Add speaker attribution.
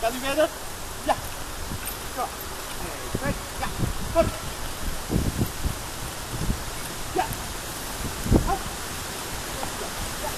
Speaker 1: Kan u verder? Ja. Zo. Even. Ja. goed Ja. Hop. Ja.